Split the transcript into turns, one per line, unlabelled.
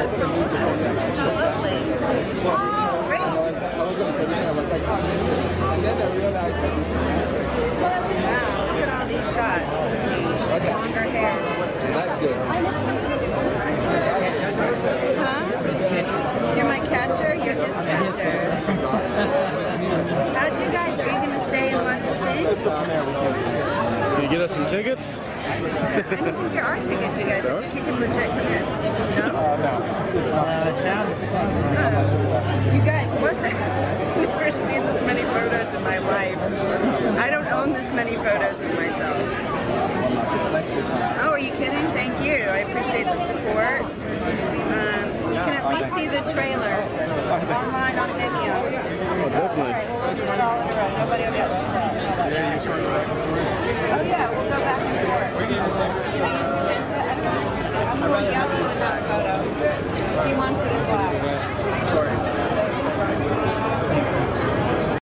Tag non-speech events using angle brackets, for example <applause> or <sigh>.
How lovely. Oh, great. Wow, look at all these shots. Longer hair.
That's good.
Huh? You're my catcher? You're his catcher. How'd you guys, are you going to stay and watch the?
Can you get us some tickets?
I don't think there are tickets, you guys. I think you can legit come. You guys, what the? <laughs> I've never seen this many photos in my life. I don't own this many photos of myself. Oh, are you kidding? Thank you. I appreciate the support. Um, you can at least see the trailer online on Vimeo.
Oh, definitely.
We'll do it all in a row. Nobody will get Oh yeah, we'll go back and forth. I used to send, I don't know, I'm more yellow in that photo.